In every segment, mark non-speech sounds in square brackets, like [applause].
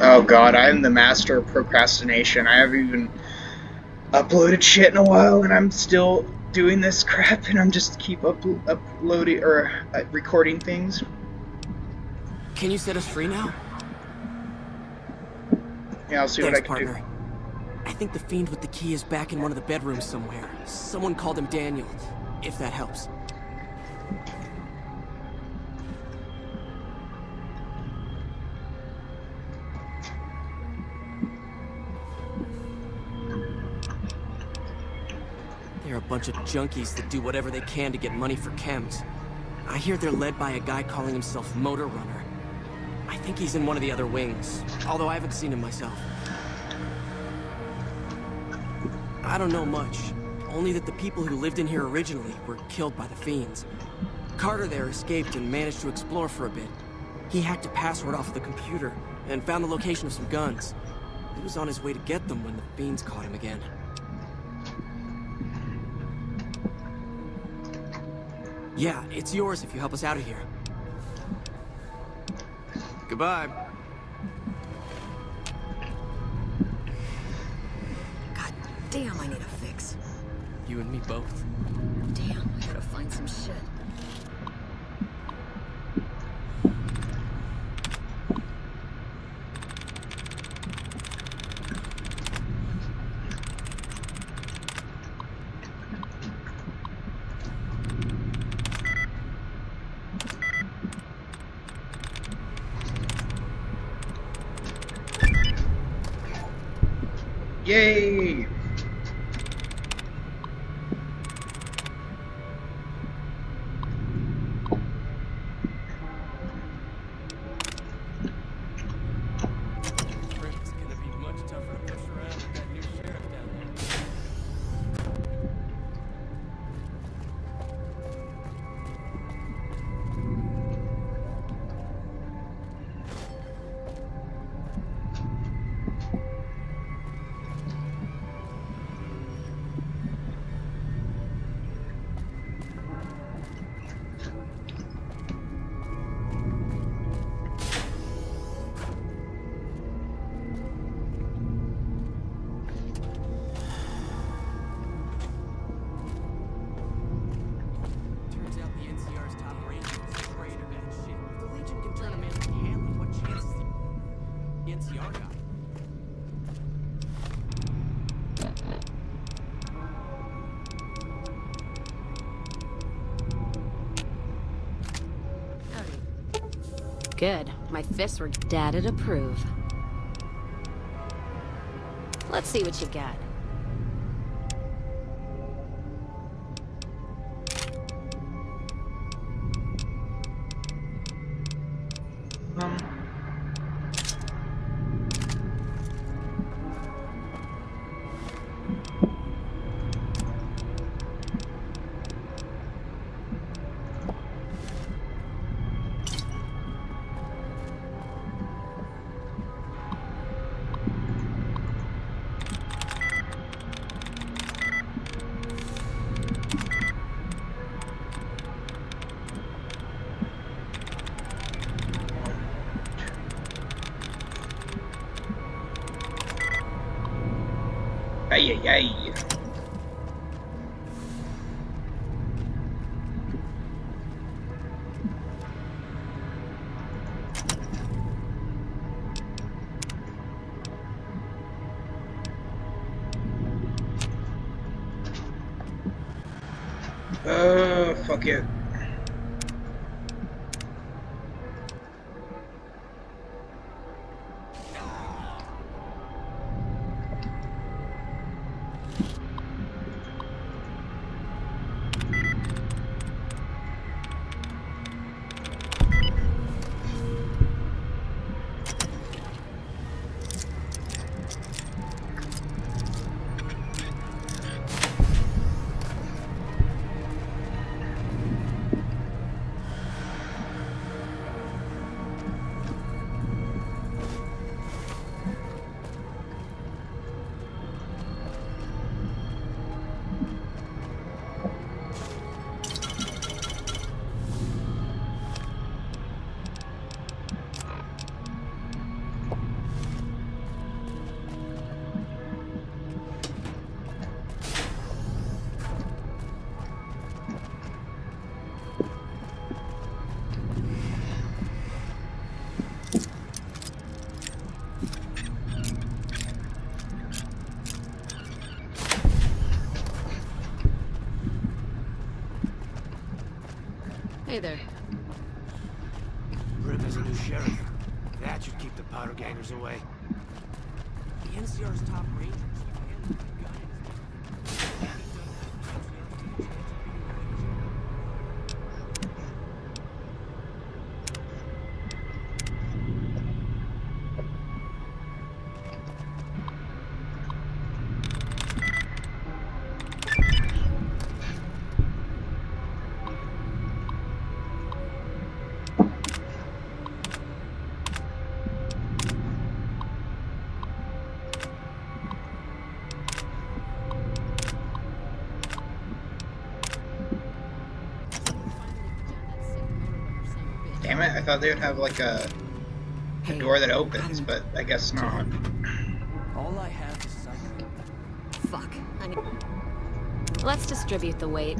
Oh god, I'm the master of procrastination. I haven't even uploaded shit in a while, and I'm still doing this crap, and I'm just keep up uploading or uh, recording things. Can you set us free now? Yeah, I'll see Thanks, what I can partner. I think the fiend with the key is back in one of the bedrooms somewhere. Someone called him Daniel, if that helps. Bunch of junkies that do whatever they can to get money for chems. I hear they're led by a guy calling himself Motor Runner. I think he's in one of the other wings, although I haven't seen him myself. I don't know much, only that the people who lived in here originally were killed by the fiends. Carter there escaped and managed to explore for a bit. He hacked a password off of the computer and found the location of some guns. He was on his way to get them when the fiends caught him again. Yeah, it's yours if you help us out of here. Goodbye. God damn, I need a fix. You and me both. Damn, I gotta find some shit. Good. My fists were Dad'd approve. Let's see what you got. Fuck it. Thought uh, they would have like a, a Hey, door that got opens, him. but I guess not. All I have is psycho. Fuck. I need... Let's distribute the weight.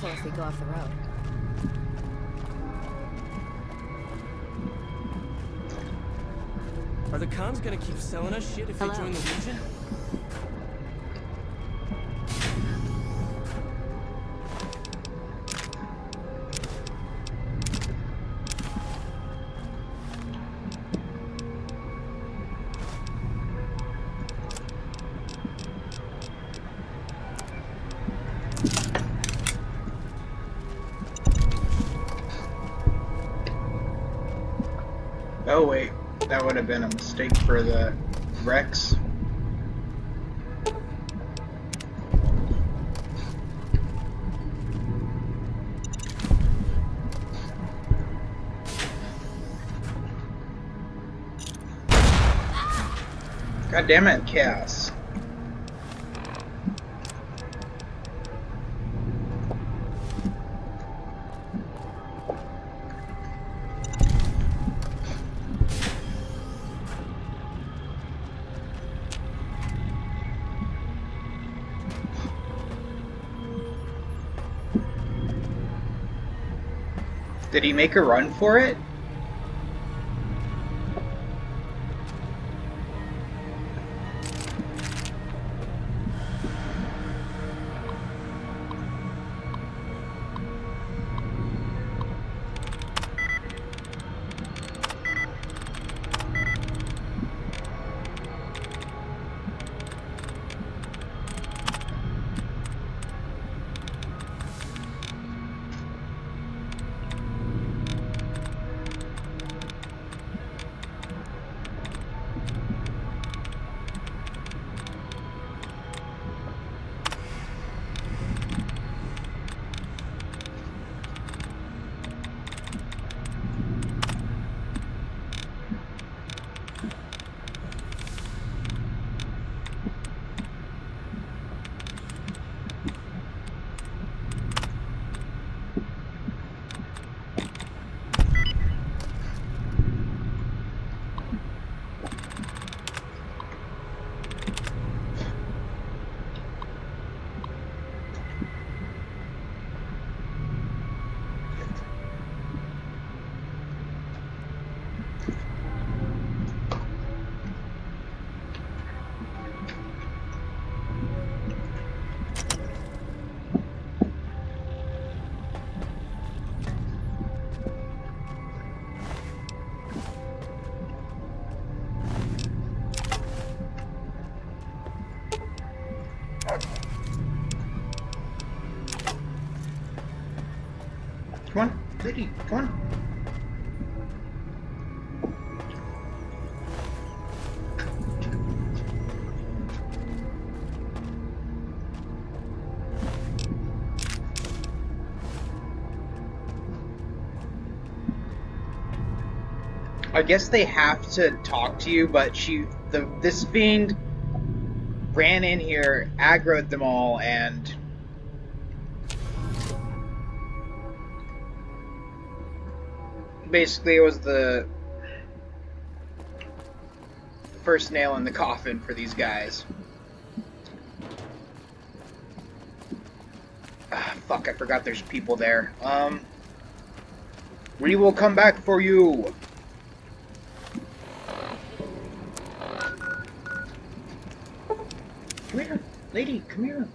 Careful if we go off the road. Are the Khans gonna keep selling us shit if Hello. we join the Legion? Mistake for the Rex. God damn it, Chaos. He make a run for it? I guess they have to talk to you, but she the this fiend ran in here, aggroed them all, and basically it was the first nail in the coffin for these guys. Ah, fuck, I forgot there's people there. Um, we will come back for you. Lady, come here.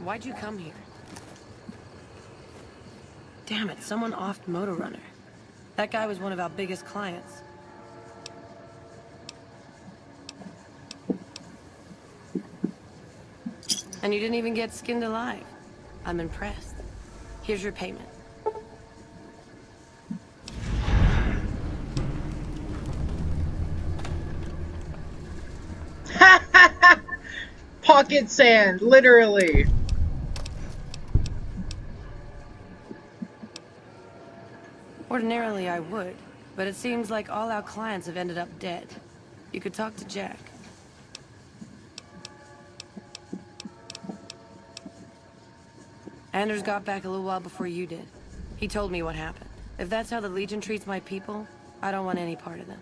Why'd you come here? Damn it, someone offed Motor Runner. That guy was one of our biggest clients. And you didn't even get skinned alive. I'm impressed. Here's your payment. [laughs] Pocket sand, literally. Ordinarily, I would, but it seems like all our clients have ended up dead. You could talk to Jack. Anders got back a little while before you did. He told me what happened. If that's how the Legion treats my people, I don't want any part of them.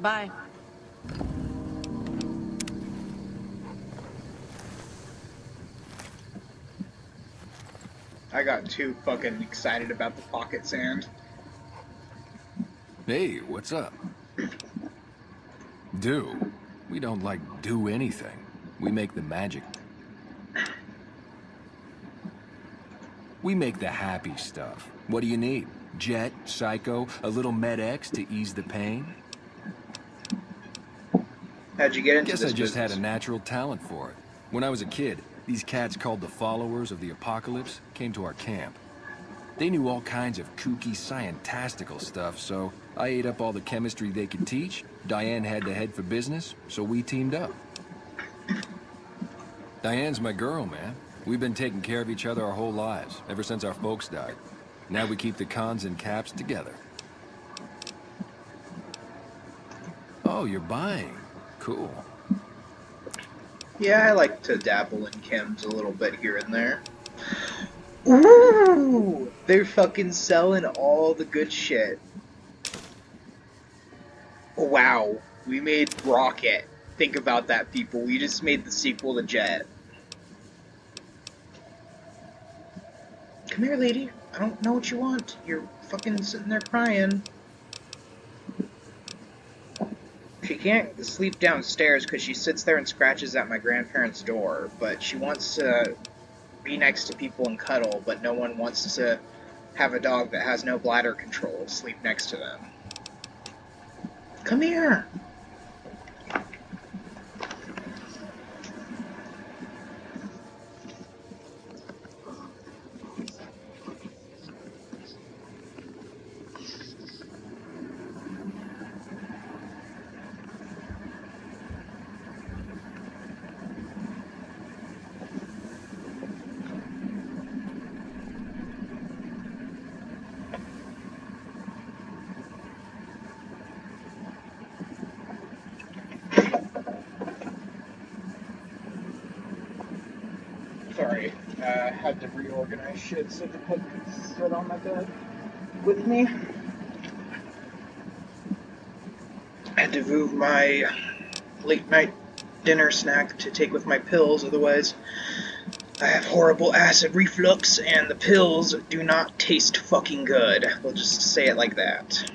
Bye. I got too fucking excited about the pocket sand. Hey, what's up? Do? We don't, like, do anything. We make the magic. We make the happy stuff. What do you need? Jet, Psycho, a little Med-X to ease the pain? How'd you get into Guess this I guess I just had a natural talent for it. When I was a kid, these cats called the Followers of the Apocalypse came to our camp. They knew all kinds of kooky, scientistical stuff, so I ate up all the chemistry they could teach. Diane had to head for business, so we teamed up. Diane's my girl, man. We've been taking care of each other our whole lives, ever since our folks died. Now we keep the Khans and caps together. Oh, you're buying. Cool. Yeah, I like to dabble in chems a little bit here and there. Ooh, they're fucking selling all the good shit. Wow, we made Rocket. Think about that, people. We just made the sequel to Jet. Come here, lady. I don't know what you want. You're fucking sitting there crying. She can't sleep downstairs because she sits there and scratches at my grandparents' door, but she wants to be next to people and cuddle, but no one wants to have a dog that has no bladder control sleep next to them. Come here! Sorry, uh, I had to reorganize shit so the pug could sit on my bed with me. I had to move my late night dinner snack to take with my pills, otherwise, I have horrible acid reflux, and the pills do not taste fucking good. We'll just say it like that.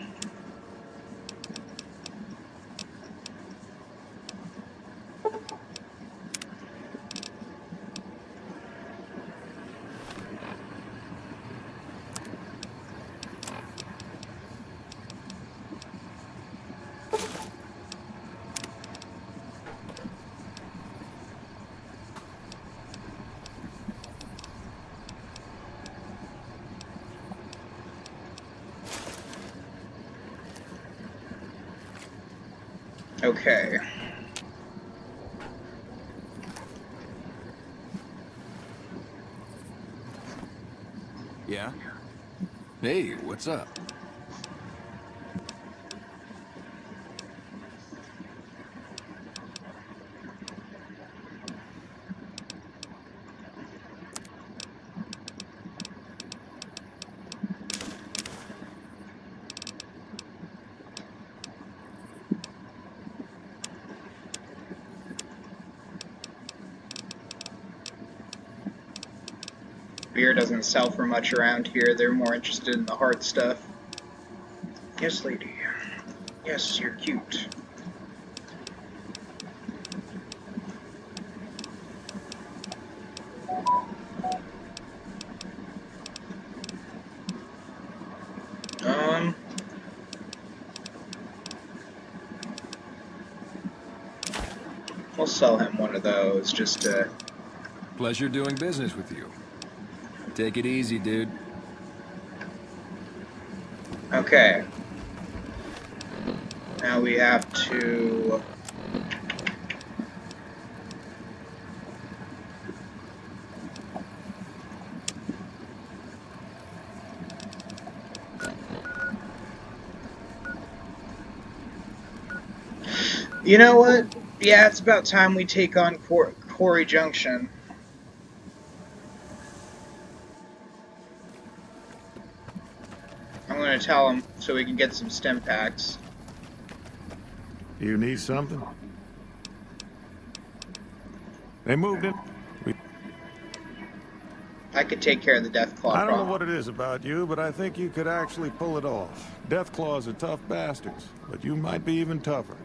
Okay. Yeah? Hey, what's up? Sell for much around here. They're more interested in the hard stuff. Yes, lady. Yes, you're cute. Um. We'll sell him one of those just to. Pleasure doing business with you. Take it easy, dude. Okay. Now we have to. You know what? Yeah, it's about time we take on Quarry Junction. I'm gonna tell him so we can get some stimpaks. You need something? They moved in. We, I could take care of the Death Claw I don't know what it is about you, but I think you could actually pull it off. Death Claws are tough bastards, but you might be even tougher.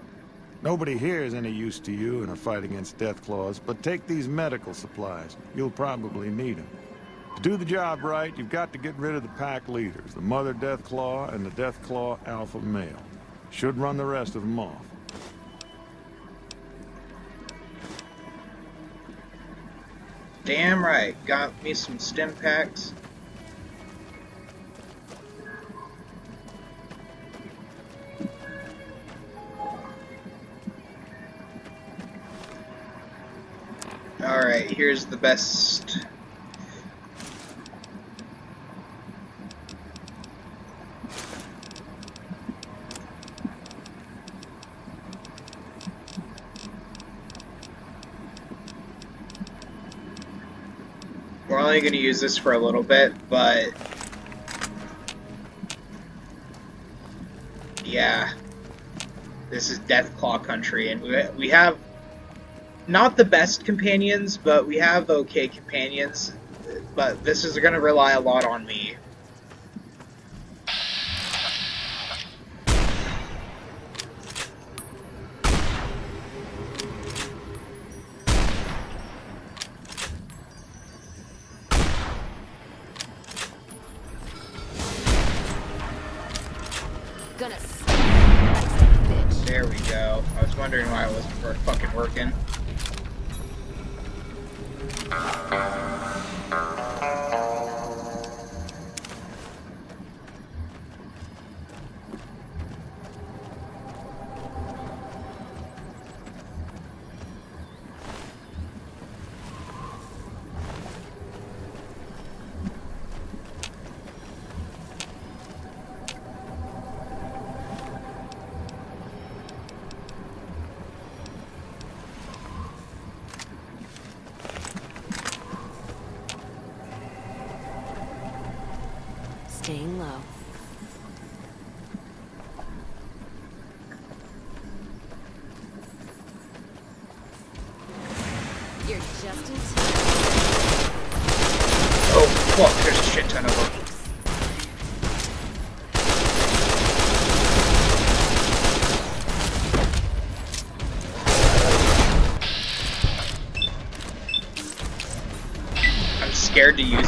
Nobody here is any use to you in a fight against Death Claws, but take these medical supplies. You'll probably need them. To do the job right, you've got to get rid of the pack leaders, the Mother Death Claw and the Death Claw Alpha Male. Should run the rest of them off. Damn right. Got me some stimpaks. Alright, here's the best. Only going to use this for a little bit, but yeah, this is Deathclaw country, and we we have not the best companions, but we have okay companions. But this is going to rely a lot on me.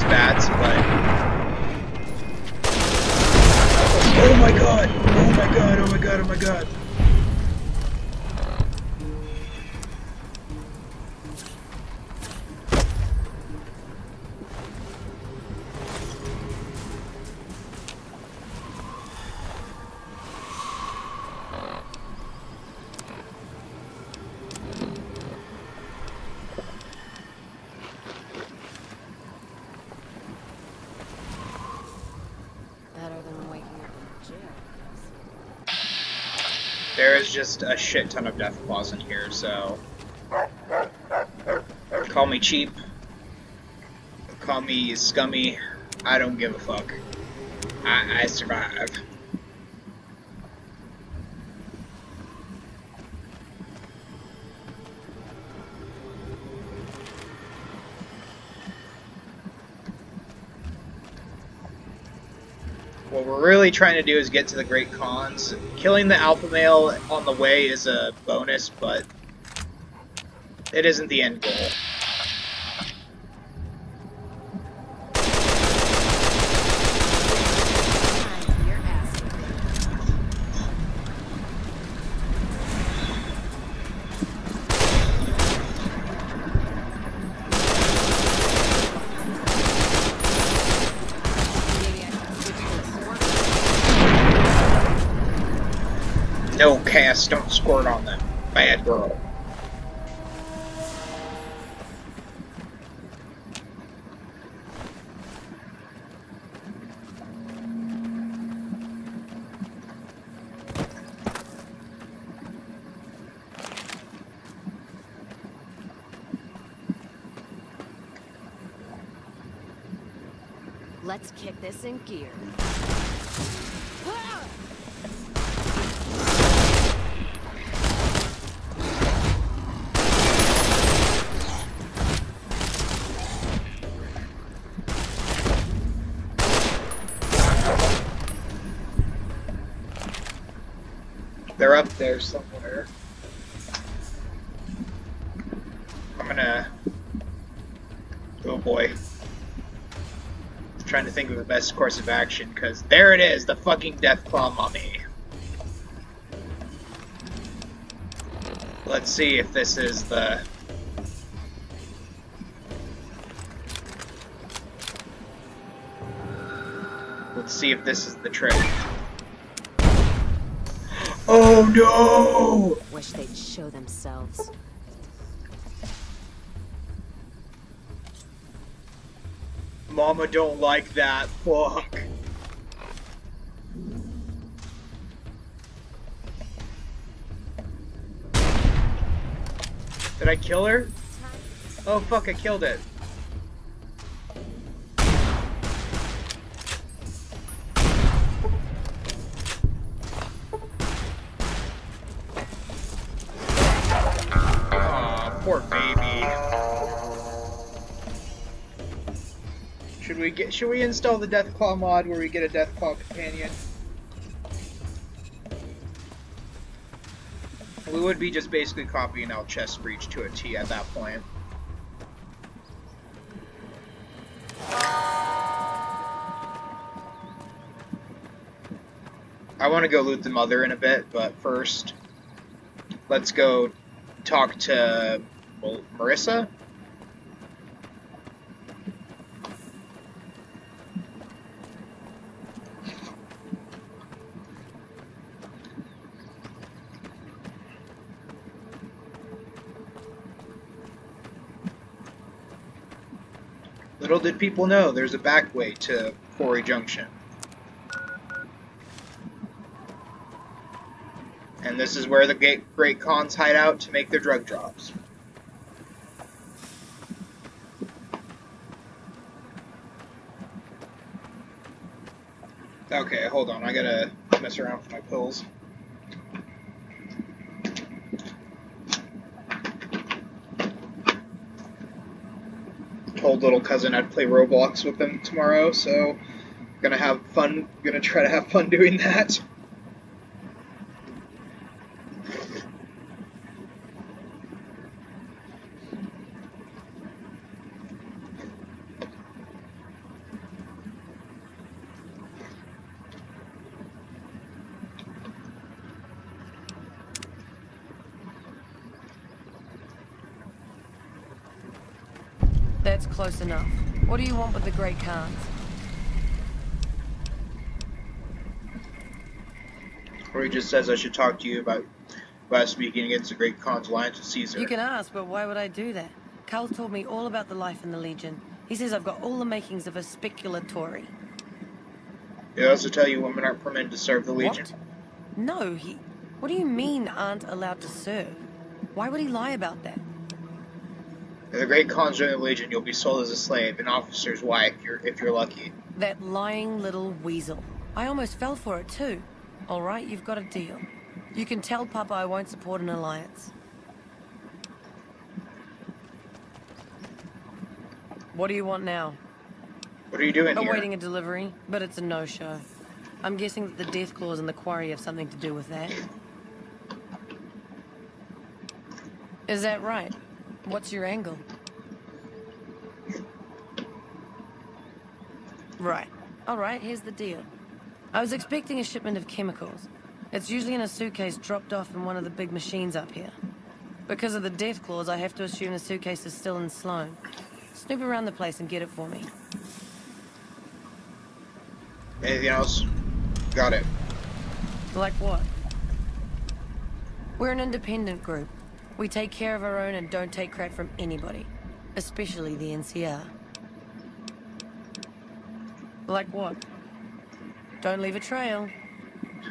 Scared there is just a shit ton of death claws in here, so call me cheap, call me scummy. I don't give a fuck. I, I survive. Trying to do is get to the Great Khans. Killing the Alpha Male on the way is a bonus, but it isn't the end goal. Time for your ass whipping. Maybe I should switch to a sword. No cast, don't squirt on them. Bad girl. Let's kick this in gear. They're up there somewhere. I'm gonna. Oh boy. trying to think of the best course of action, because there it is, the fucking Deathclaw mummy. Let's see if this is the. Let's see if this is the trick. Oh no! Wish they'd show themselves. Mama don't like that. Fuck. Did I kill her? Oh fuck, I killed it. We get? Should we install the Deathclaw mod where we get a Deathclaw companion? We would be just basically copying out Chest Breach to a T at that point. I want to go loot the mother in a bit, but first, let's go talk to Marissa. Little did people know there's a back way to Quarry Junction. And this is where the Great Khans hide out to make their drug drops. Okay, hold on. I gotta mess around with my pills. Told little cousin I'd play Roblox with him tomorrow, so gonna have fun. Gonna try to have fun [laughs] doing that. That's close enough. What do you want with the Great Khans? Or he just says I should talk to you about about speaking against the Great Khan's alliance with Caesar. You can ask, but why would I do that? Cal told me all about the life in the Legion. He says I've got all the makings of a speculatore. They also tell you women aren't permitted to serve the Legion. What? No, he... What do you mean aren't allowed to serve? Why would he lie about that? In the Great the Legion, you'll be sold as a slave, an officer's wife, if you're, if you're lucky. That lying little weasel. I almost fell for it too. All right, you've got a deal. You can tell Papa I won't support an alliance. What do you want now? What are you doing here? Awaiting a delivery, but it's a no-show. I'm guessing that the death claws in the quarry have something to do with that. Is that right? What's your angle? Right. All right, here's the deal. I was expecting a shipment of chemicals. It's usually in a suitcase dropped off in one of the big machines up here. Because of the death claws, I have to assume the suitcase is still in Sloan. Snoop around the place and get it for me. Anything else? Got it. Like what? We're an independent group. We take care of our own and don't take crap from anybody. Especially the NCR. Like what? Don't leave a trail. [laughs]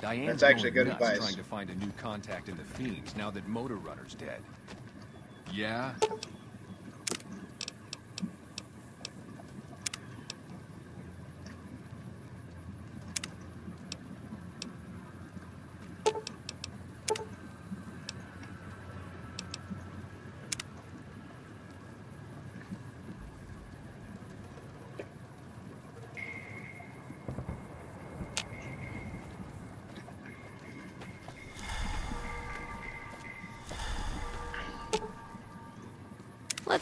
Diane's That's actually good nuts advice. trying to find a new contact in the Fiends now that Motor Runner's dead. Yeah?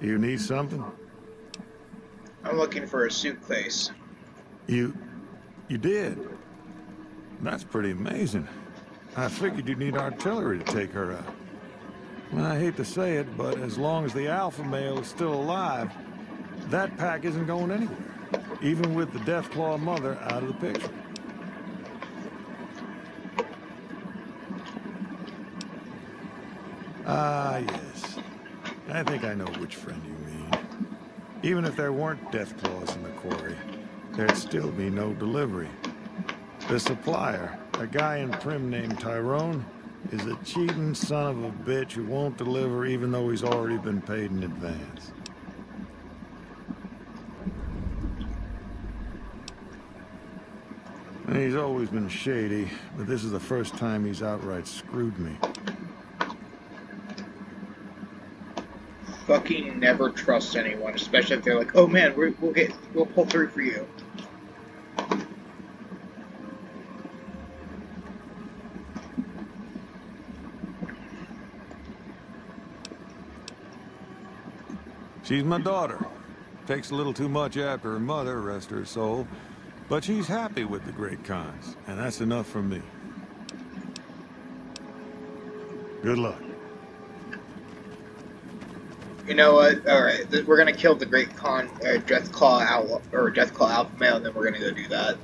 You need something? I'm looking for a suitcase. You... you did? That's pretty amazing. I figured you'd need artillery to take her out. Well, I hate to say it, but as long as the alpha male is still alive, that pack isn't going anywhere. Even with the Deathclaw mother out of the picture. Ah, yes. I think I know which friend you mean. Even if there weren't death claws in the quarry, there'd still be no delivery. The supplier, a guy in Primm named Tyrone, is a cheating son of a bitch who won't deliver even though he's already been paid in advance. And he's always been shady, but this is the first time he's outright screwed me. fucking never trust anyone, especially if they're like, "Oh man, we will get, we'll pull through for you." She's my daughter. Takes a little too much after her mother, rest her soul. But she's happy with the Great Khans, and that's enough for me. Good luck. You know what? All right, we're gonna kill the Great Khan uh, Deathclaw Outlaw, or Deathclaw Alpha Male, and then we're gonna go do that.